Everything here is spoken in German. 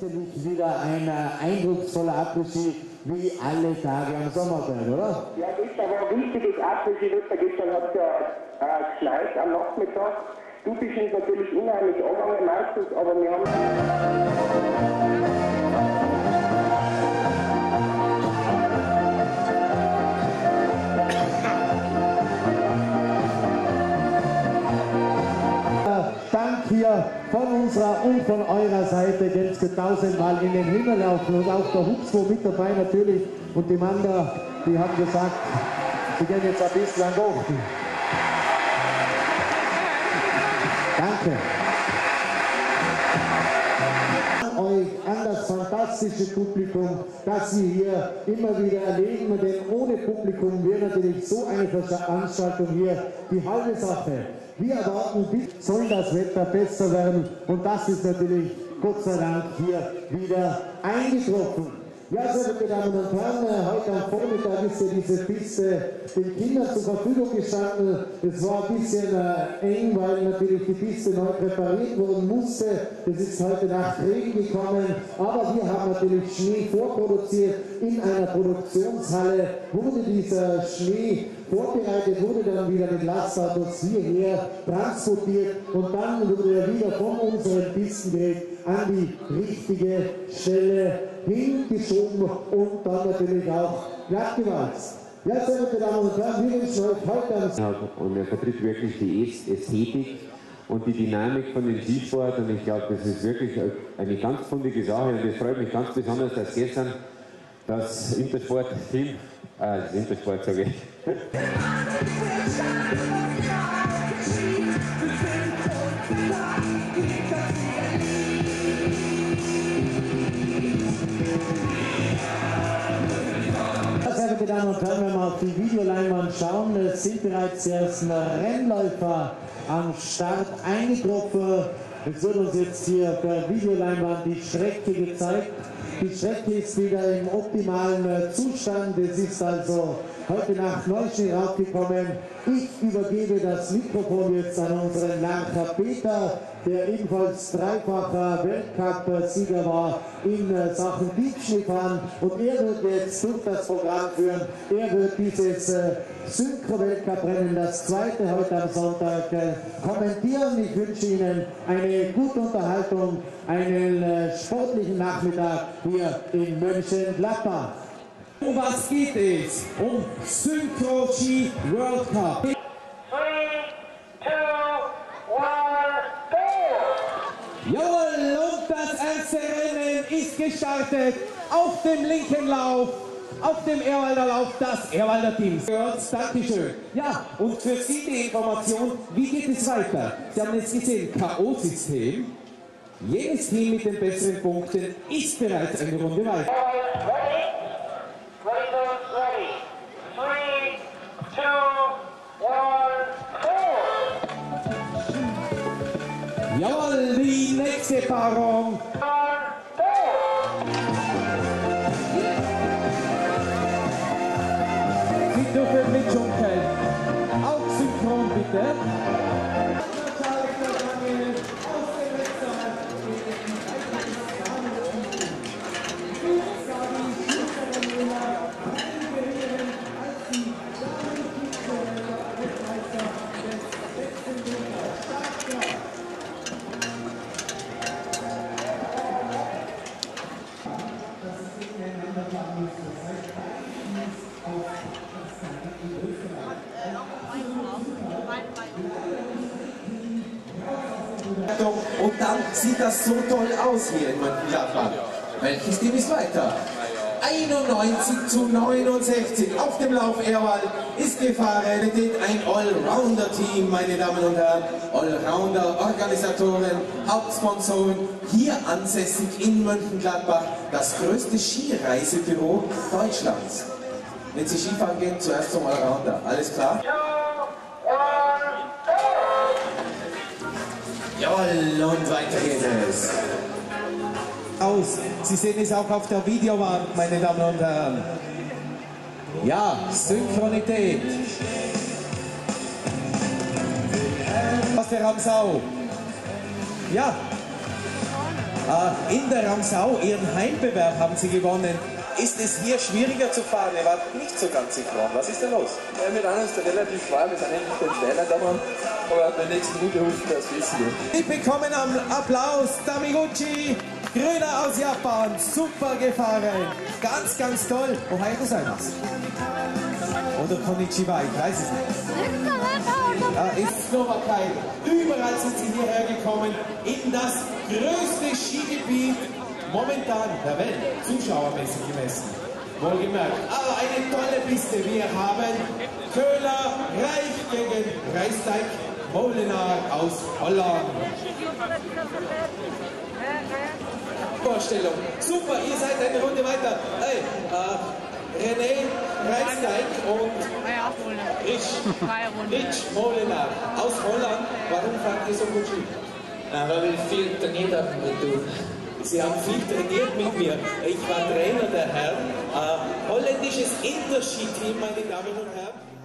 sicherlich wieder ein äh, eindrucksvoller Après-Ski wie alle Tage am Sommerberg, oder? Ja, gestern war ein wichtiges Après-Ski-Wetter. Gestern hat ja äh, geschneit am Nachmittag. Du bist uns natürlich unheimlich angegangen, meistens, aber wir haben... von unserer und von eurer Seite jetzt tausendmal in den Himmel laufen und auch der Hubswo mit dabei natürlich und die Manda, die haben gesagt, sie gehen jetzt ein bisschen an. Danke. An euch, an das fantastische Publikum, das Sie hier immer wieder erleben, denn ohne Publikum wäre natürlich so eine Veranstaltung hier die halbe Sache. Wir erwarten, bis soll das Wetter besser werden und das ist natürlich Gott sei Dank hier wieder eingetroffen. Ja, sehr verehrte Damen und Herren, heute am Vormittag ist ja diese Piste den Kindern zur Verfügung gestanden. Es war ein bisschen äh, eng, weil natürlich die Piste neu präpariert werden musste. Es ist heute Nacht Regen gekommen, aber wir haben natürlich Schnee vorproduziert. In einer Produktionshalle wurde dieser Schnee vorbereitet, wurde dann wieder mit Lastautos hierher transportiert und dann wurde er wieder von unserem Pistengerät an die richtige Stelle hingeschoben und dann natürlich auch glattgewalzt. Ja, sehr verehrte Damen und Herren, wir wünschen euch heute am und er vertritt wirklich die Ästhetik und die Dynamik von dem Skisport und ich glaube, das ist wirklich eine ganz fundige Sache und es freut mich ganz besonders, dass gestern das Intersport-Team, äh, Intersport sage ich, Und Herren, wenn wir auf die Videoleinwand schauen, sind bereits die ersten Rennläufer am Start eingetroffen. Es wird uns jetzt hier per Videoleinwand die Strecke gezeigt. Die Strecke ist wieder im optimalen Zustand. Es ist also heute Nacht Neuschnee raufgekommen. Ich übergebe das Mikrofon jetzt an unseren Larcher Peter, der ebenfalls dreifacher Weltcup-Sieger war in äh, Sachen Tiefschneefahren. Und er wird jetzt durch das Programm führen. Er wird dieses äh, Synchro-Weltcup-Rennen, das zweite heute am Sonntag, äh, kommentieren. Ich wünsche Ihnen eine gute Unterhaltung, einen sportlichen Nachmittag hier in Mönchengladbach. Um was geht es? Um Synchro Ski World Cup. Three, two, one! Jawohl, und das erste Rennen ist gestartet auf dem linken Lauf, auf dem Erwalder Lauf, das Erwalder Team. Girls, Dankeschön. Ja, und für Sie die Information, wie geht es weiter? Sie haben jetzt gesehen, K.O.-System. Jedes Team mit den besseren Punkten ist bereits eine Runde weiter. Nächste Paarung. Go! Sie dürfen mitschunkeln. Auch synchron bitte. Und dann sieht das so toll aus hier in Mönchengladbach. Welches Team ist weiter? 91 zu 69 auf dem Lauf Erwald ist gefahren ein Allrounder-Team, meine Damen und Herren. Allrounder, Organisatoren, Hauptsponsoren, hier ansässig in Mönchengladbach, das größte Skireisebüro Deutschlands. Wenn Sie Skifahren gehen, zuerst zum Allrounder. Alles klar? Two, Jawohl, und weiter geht es. aus. Sie sehen es auch auf der Videowand, meine Damen und Herren. Ja, Synchronität. Was der Ramsau. Ja, Äh, in der Ramsau, ihren Heimbewerb haben sie gewonnen. Ist es hier schwieriger zu fahren? Er war nicht so ganz synchron. Was ist denn los? Ja, mit anderen ist es relativ schwer, wir sind endlich den Steiner da dran, aber bei der nächsten hoffe ich, dass es wissen. Sie bekommen am Applaus Tamiguchi, Grüner aus Japan, super gefahren. Ganz, ganz toll. Ohio Gozaimasu. Oder Konnichiwa, ich weiß es nicht. Ja, ist Slowakei. Überall sind sie hierher gekommen in das größte Skigebiet momentan der Welt, zuschauermäßig gemessen. Wohlgemerkt. Aber eine tolle Piste. Wir haben Köhler Reich gegen Reisteig Molenaar aus Holland. Vorstellung. Super, ihr seid eine Runde weiter. Hey, äh, René Reisteig und Rich, Rich Molenaar aus Holland. Warum fahrt ihr so gut Ski? Ja, weil wir viel trainiert haben mit du. Sie haben viel trainiert mit mir. Ich war Trainer der Herren. Äh, holländisches Interski-Team, meine Damen und Herren.